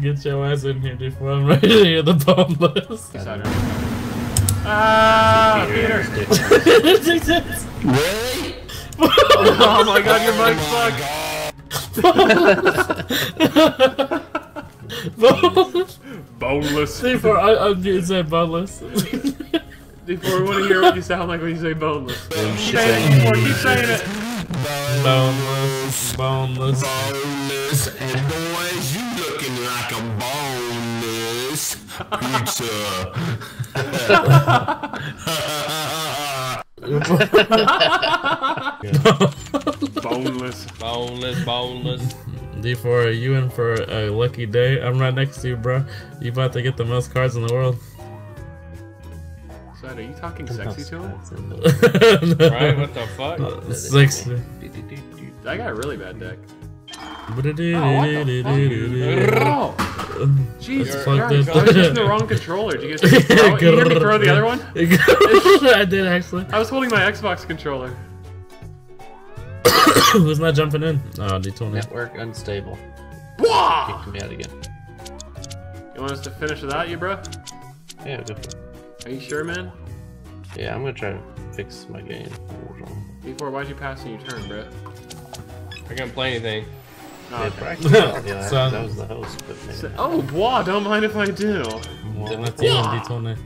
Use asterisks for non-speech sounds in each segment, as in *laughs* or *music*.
Get your ass in here before I'm *laughs* ready to hear the boneless. Ah, Peter. *laughs* Really? Oh my god, your mic sucks. *laughs* Boneless. Before I, I'm gonna say boneless. Before we want to hear what you sound like when you say boneless. Keep saying it, Before, keep saying it. boneless. Boneless. Boneless, and pizza. Boneless. Boneless, boneless. D4, are you in for a lucky day? I'm right next to you, bro. You about to get the most cards in the world. Son, are you talking sexy to him? Right? What the fuck? *laughs* Six. That got a really bad deck. Oh, Oh, Jesus Fuck Christ. this. I was using the wrong *laughs* controller. Did you guys see throw? You hear me throw the other one? *laughs* I did actually. I was holding my Xbox controller. *coughs* Who's not jumping in? Oh, D20. Network unstable. Wah! Kicked me out again. You want us to finish without you, bro? Yeah, go for it. Are you sure, man? Yeah, I'm gonna try to fix my game. Before, why'd you pass on your turn, bro? I can't play anything. Oh, Yeah, okay. yeah, that, Son. that was the host. So- oh, boy, don't mind if I do. Then let's see on D20.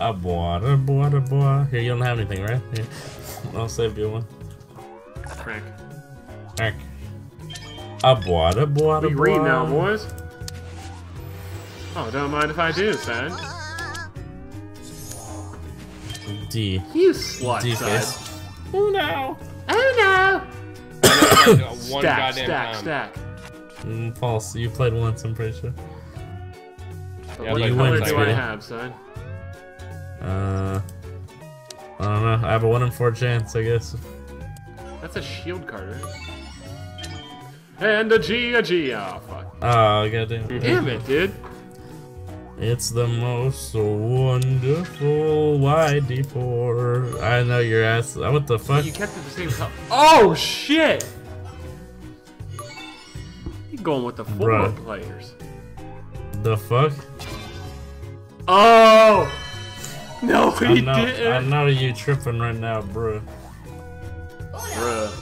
A boy, a boy, a boy. Here, you don't have anything, right? Here. I'll save you one. Frank. Heck. A ah, boy, a boy, a We boy. read now, boys. Oh, don't mind if I do, son. D. You slut, D son. face. Oh no. Oh no! One *laughs* stack, goddamn stack, time. stack. Mm, false. You played once, I'm pretty sure. Yeah, what you color win, do I have, son? Uh. I don't know. I have a 1 in 4 chance, I guess. That's a shield card, right? And a G, a G. Oh, fuck. Oh, goddamn. Damn it, dude. It's the most wonderful YD4. I know your ass. What the fuck? You kept it the same color. Oh, shit! You going with the four Bruh. players. The fuck? Oh! No, he I know, I didn't! know you tripping right now, bro. Bruh.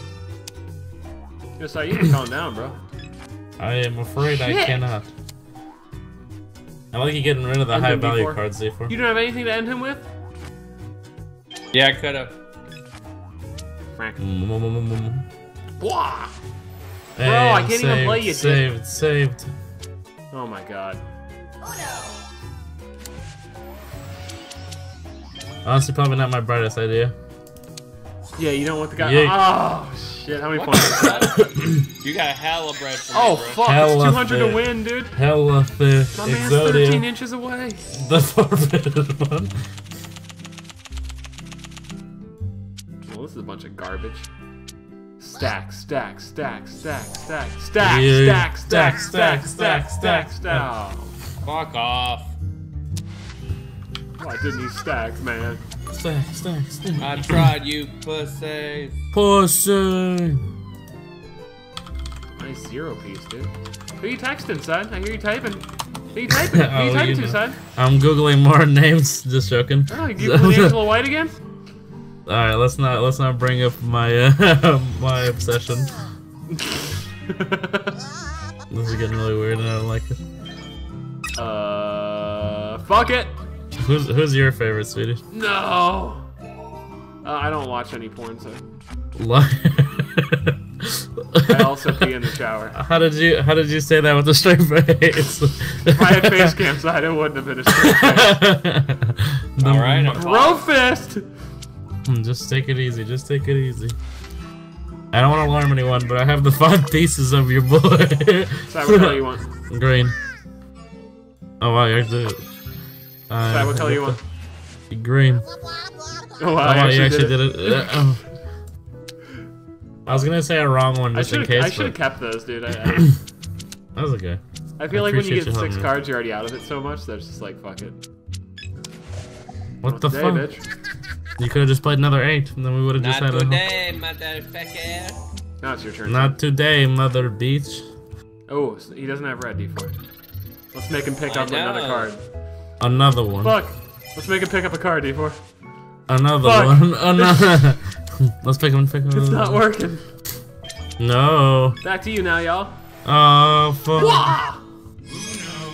Just like you can calm down, bro. I am afraid I cannot. I like you getting rid of the End high him value before. cards, Z4. You don't have anything to end him with? Yeah, I could have. Frank. Mm, mm, mm, mm Blah! Hey, I can't even play you, dude. Saved, saved. Oh my god. Oh no! Honestly, probably not my brightest idea. Yeah, you don't want the guy. Yeah. Oh shit! How many What points? is that? you got a hella bread for Oh me, fuck! Hell It's of 200 to win, dude. Hella the My man's 13 inches away. The forbidden one. Well, this is a bunch of garbage. Stack, stack, stack, stack, stack, stack, Yeah. stack, stack, Stack, stack, stack, stack, stack, stack, stack. Fuck off. Why didn't he stack, man? Stack, stack, stack. I tried you pussies. Pussy. Nice zero piece, dude. Who you texting, son? I hear you typing. Who you typing? *laughs* Who you Oh, typing you to, know. son? I'm googling more *laughs* names. Just joking. Oh, you giving *laughs* Angela White again? All right, let's not let's not bring up my uh, *laughs* my obsession. *laughs* This is getting really weird, and I don't like it. uh, fuck it. Who's who's your favorite, sweetie? No. Uh, I don't watch any porn, so Li- I also pee in the shower. *laughs* How did you How did you say that with a straight face? If I had face cam side, it wouldn't have been a straight face. All right, I'm Bro fist! Hmm, Just take it easy. Just take it easy. I don't want to alarm anyone, but I have the *laughs* five pieces of your boy. Side, what color you want? *laughs* Green. Oh wow, you actually. Uh, Side, what color you want? Green. Oh, Oh wow, wow, I you actually actually did did it. Uh, oh. I was gonna say a wrong one just in should I case, should have kept those, dude. I, *clears throat* I, that was okay. I feel I like when you get you six helping me. cards, you're already out of it so much that it's just like, fuck it. What the Today, fuck? bitch. You could have just played another eight, and then we would have just Not had a. Not today, motherfucker. Now it's your turn. Not today, mother beach. Oh, so he doesn't have red D4. Let's make him pick I up another card. Another one. Fuck. Let's make him pick up a card, D4. Another Fuck. one. *laughs* Another. *laughs* Let's pick one. Pick one. It's not working. No. Back to you now, y'all. Oh fuck.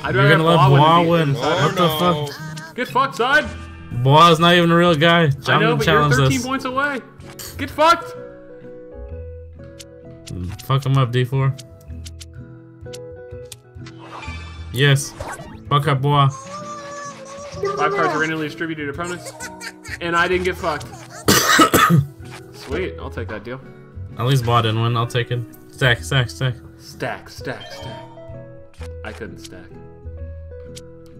I'd You're rather gonna let have Bois Bois win. than Oh What the oh, no. fuck? Get fucked, side. Bois not even a real guy. I know, Jonathan but you're 13 us. points away. Get fucked. Fuck him up, D4. Yes. Fuck up, boy. Five cards are randomly distributed to opponents. And I didn't get fucked. *coughs* Sweet, I'll take that deal. At least boy didn't win. I'll take it. Stack, stack, stack. Stack, stack, stack. I couldn't stack.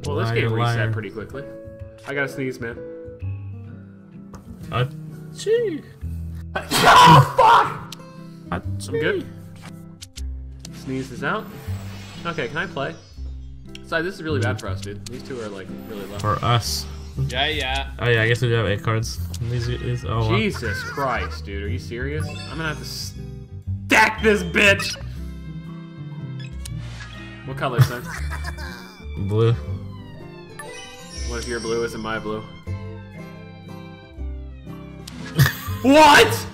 Well, this game reset liar. pretty quickly. I gotta sneeze, man. Uh, gee. Oh, fuck! I'm good. Sneeze is out. Okay, can I play? Sorry, this is really bad for us, dude. These two are like really low. For us. Yeah, yeah. Oh yeah, I guess we do have eight cards. These, these oh wow. Jesus Christ, dude. Are you serious? I'm gonna have to stack this bitch! What color, son? blue. What if your blue isn't my blue? *laughs* what?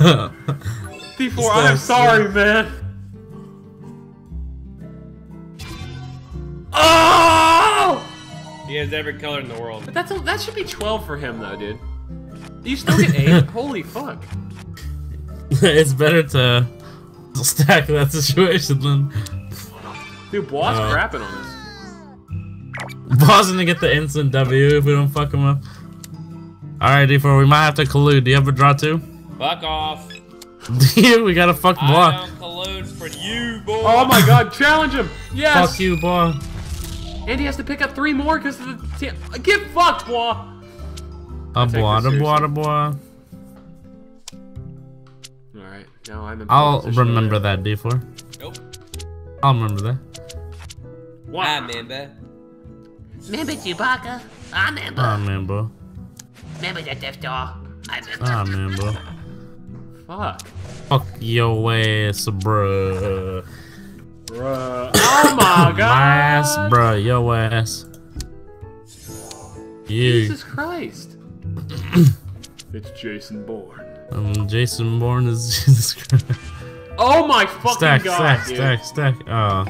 *laughs* D4, I'm sorry, man. Oh! He has every color in the world. But that's a, that should be 12 for him, though, dude. You still get 8? *laughs* Holy fuck. it's better to stack that situation than Dude, Bois Oh. Uh, crapping on us. Boss gonna get the instant W if we don't fuck him up. Alright, D4, we might have to collude. Do you have a draw too? Fuck off. *laughs* Do you? We gotta fuck I Bois. collude for you, boy. Oh my god, challenge him! Yes! Fuck you, Bois. And he has to pick up three more because of the. T- Get fucked, Bois! A take a Bois, a Bois. Alright, now I'm in. I'll remember there. that, D4. Nope. I'll remember that. I Wow. remember. Remember Chewbacca? I remember. I remember. remember the Death Star? I remember. I remember. Fuck. Fuck your ass, bruh. Bruh. Oh my god! My ass, bruh, your ass. You. Jesus Christ. *clears throat* it's Jason Bourne. Um, Jason Bourne is *laughs* Jesus Christ. Oh my fucking Stack, god, stack, dude. stack, stack. Uh,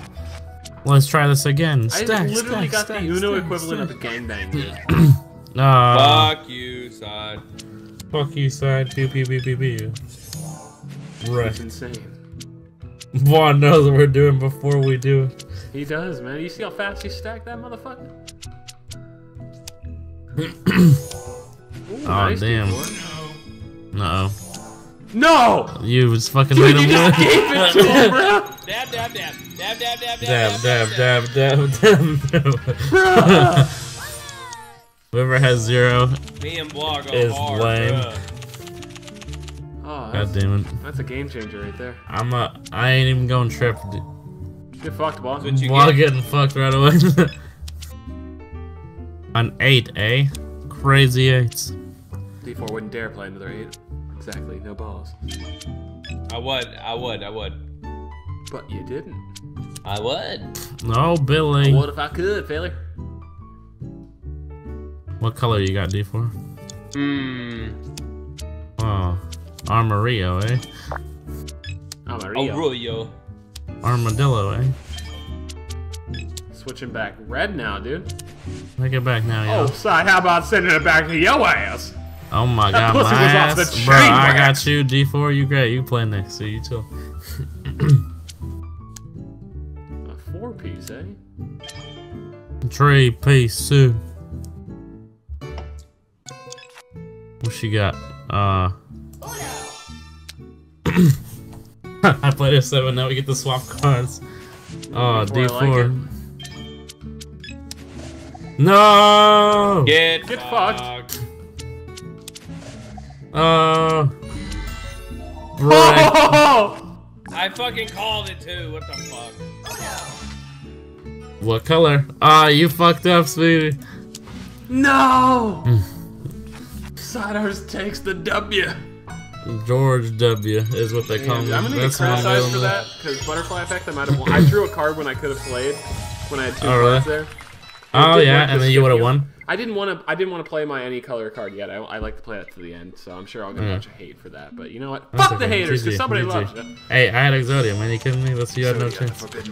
let's try this again. I literally stack, got stack, the Uno stack, equivalent stack. of a gangbang, dude. *clears throat* Uh, Fuck you, side. fuck you, side. Pew, pew, pew, pew, pew. Right. It's insane. Vaughn knows what we're doing before we do. He does, man. You see how fast he stacked that motherfucker? *clears throat* Ooh, Aw, nice, damn. D4. No. No! You was fucking Dude, made you just *laughs* gave it to him, bro! Dab, dab, dab. Dab, dab, dab, Dab, dab, dab, dab, dab, dab. *laughs* Bruh. Whoever has zero, Me and Blog Is hard, lame. bruh. Oh, god damn it. that's a game changer right there. I'm a, I ain't even going trip. dude. Get fucked, boss. What you While get? getting fucked right away. *laughs* An eight, eh? Crazy eights. D4 wouldn't dare play another 8. Exactly, no balls. I would, I would, I would. But you didn't. I would. No, Billy. What if I could, failure? What color you got, D4? Hmm. Oh, Armorio, eh? I'm a Oh, Rio. Arroyo. Armadillo, eh? Switching back red now, dude. Take it back now, yo. Oh, yo. side, how about sending it back to your ass? Oh, my that god, pussy my was off the ass. chain Bro, I whack. got you, D4. You great. You play next, so you chill. *clears throat* A four piece, eh? Three piece soup. What she got? Uh. *clears throat* I played a seven. Now we get to swap cards. Oh, D4, like no. Get, Get fucked. Oh. *laughs* Brick. Oh! I fucking called it too. What the fuck? what color? Ah, you fucked up, sweetie. No! Siders takes the W. George W is what they call And me. I'm gonna get That's my criticized for that because butterfly effect. I might have. Won. I drew a card when I could have played, when I had two really? cards there. Oh yeah, work to and then you would have won. I didn't want to. I didn't want to play my any color card yet. I, I like to play that to the end, so I'm sure I'll get a Mm. bunch of hate for that. But you know what? That's Fuck the haters, GG, because somebody loves you. Hey, I had Exodium. Man, you kidding me? Let's see. You had no chance. forbidden